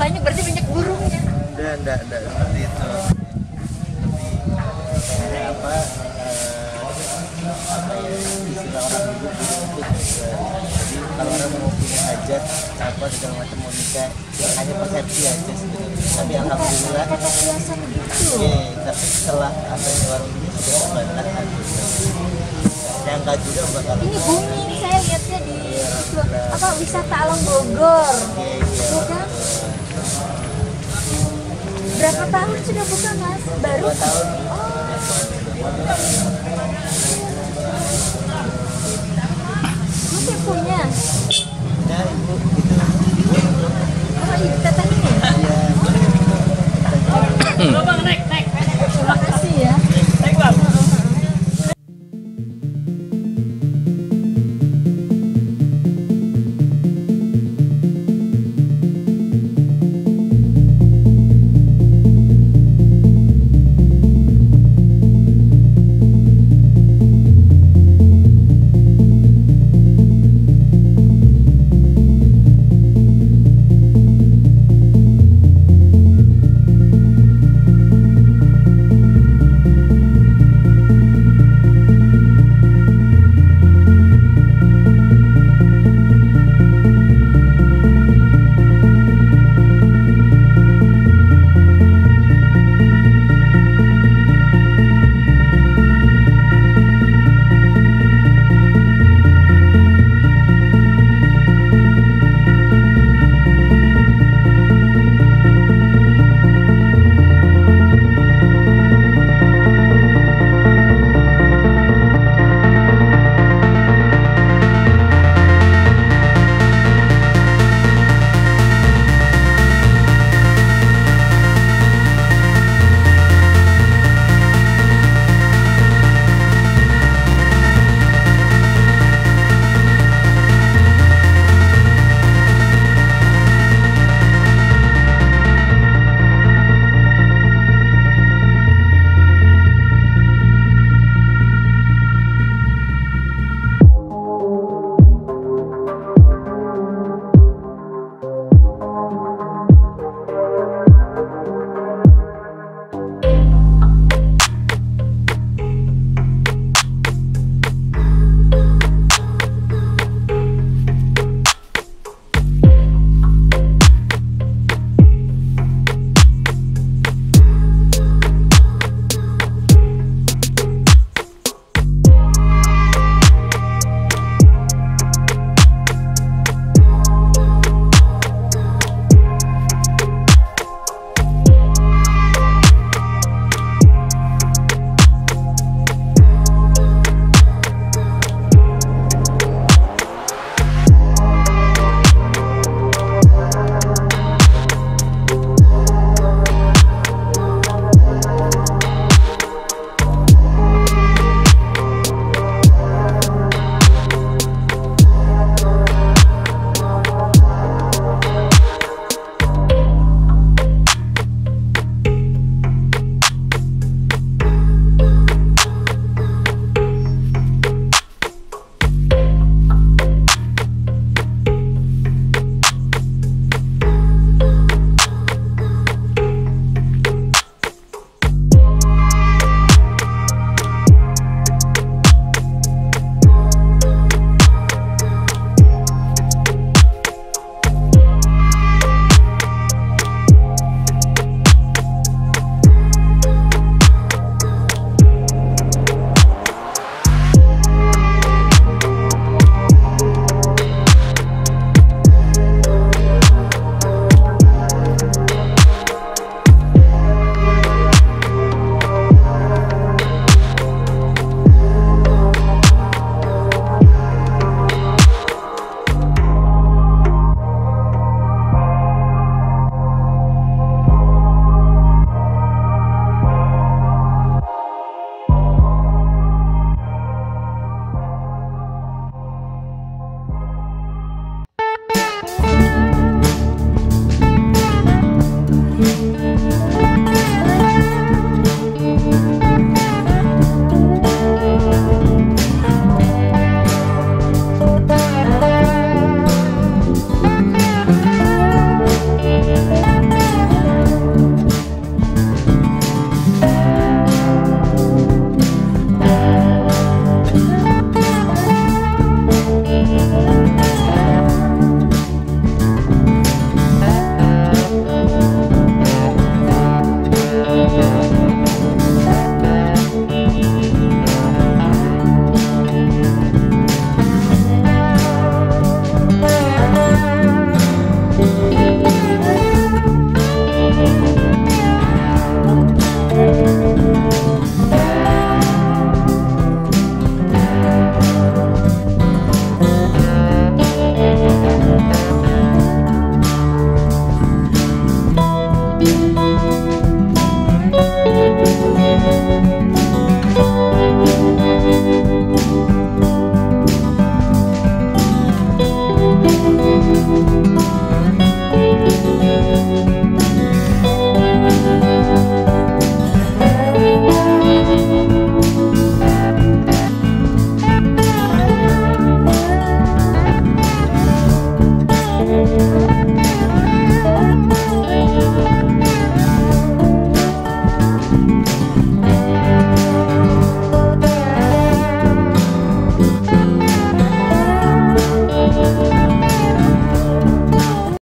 seperti itu. Lebih kayak apa eh, apa ya istilah orang untuk eh, jadi kalau orang mau punya hajat apa segala macam mau nikah ya hanya persepsi aja sebenarnya. Tapi alhamdulillah kata biasa begitu. Oke, tapi setelah apa yang warung ini sudah terbantah nyangka juga bakal ini booming saya lihatnya di Iya, itu, apa wisata alam Bogor. Ya iya. Kan berapa tahun sudah buka mas? Baru? Dua tahun. Masih punya? Ya ibu itu